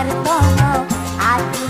I don't know. I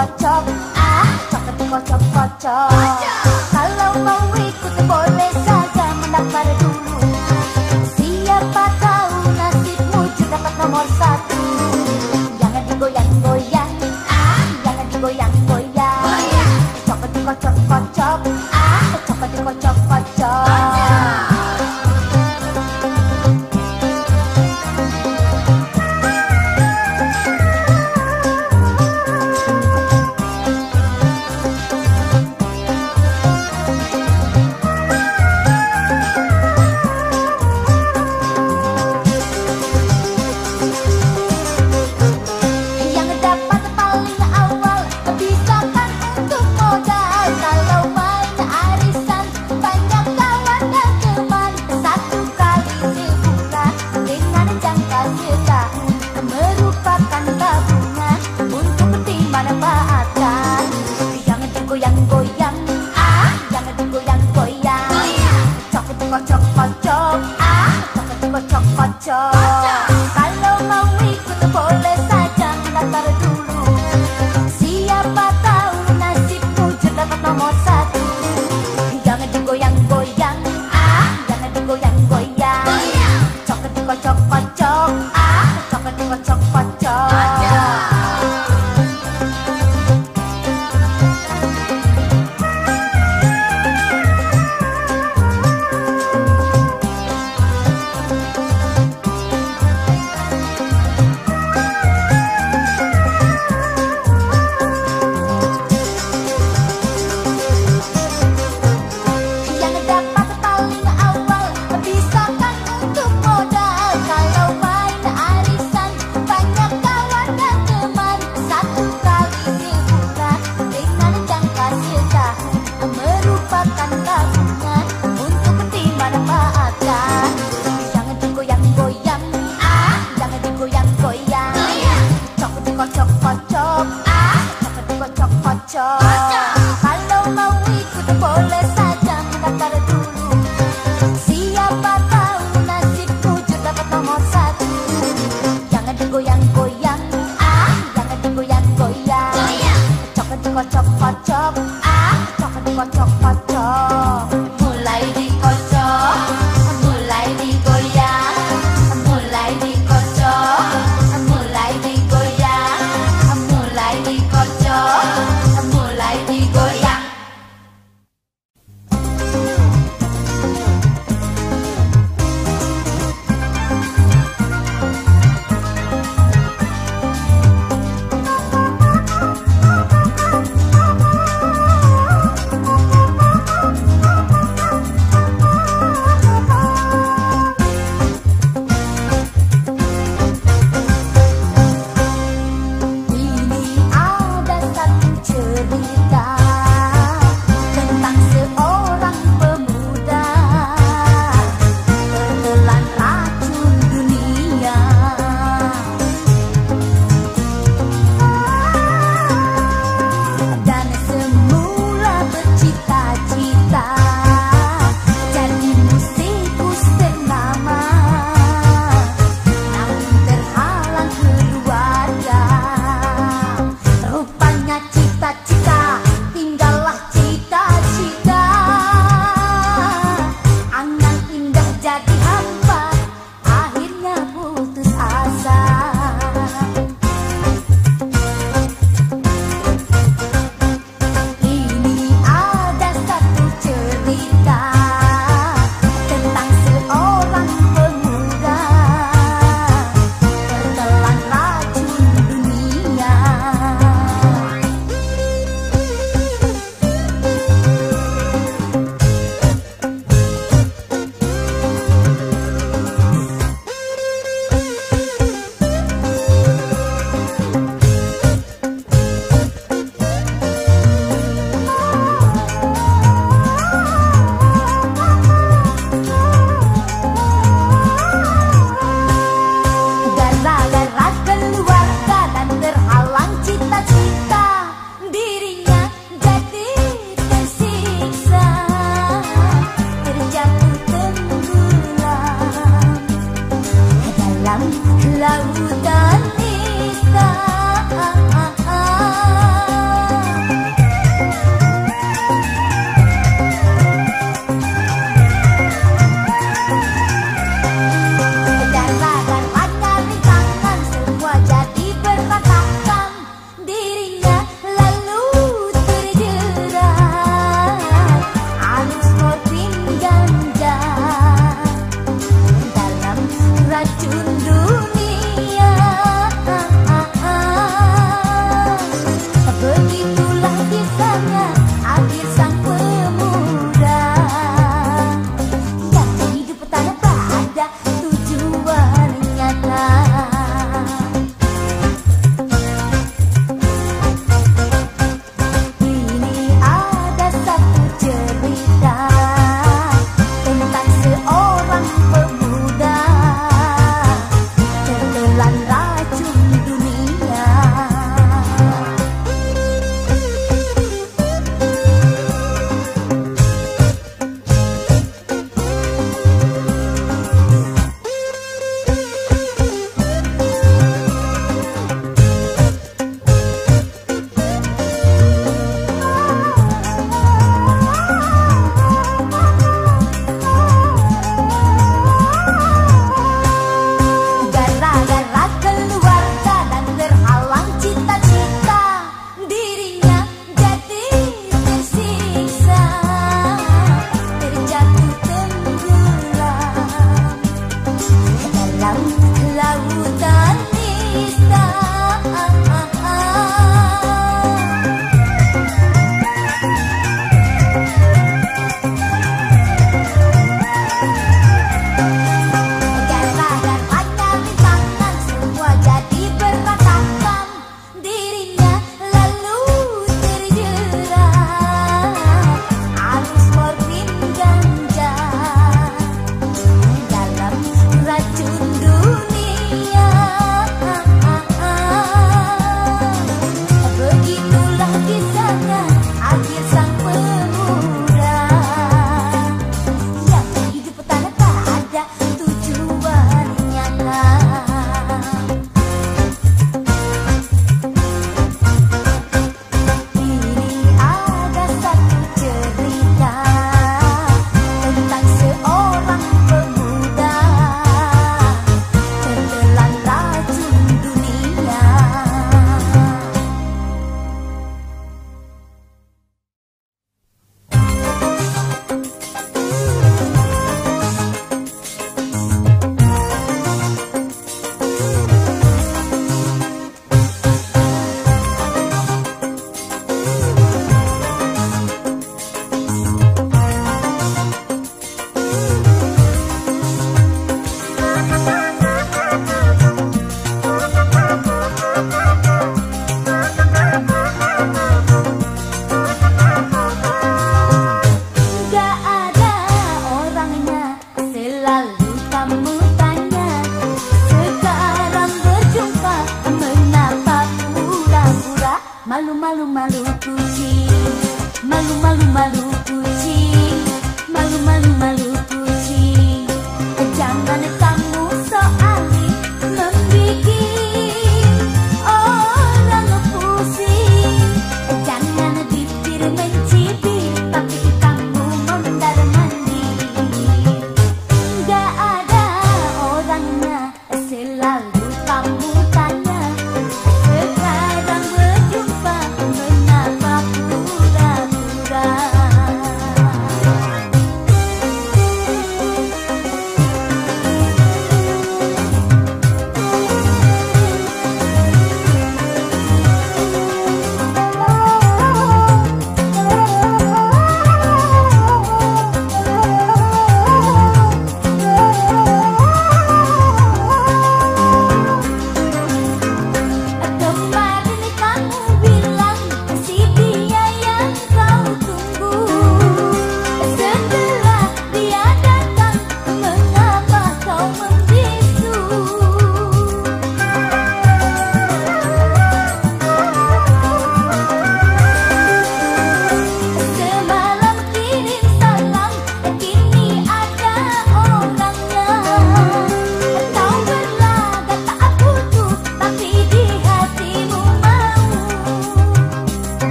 kocok. Ah coklat kocok kocok. Kalau mau kocok ah kocok kocok kocok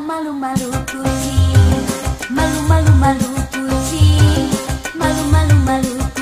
malu malu malu kucing malu malu malu kucing malu malu malu kucing.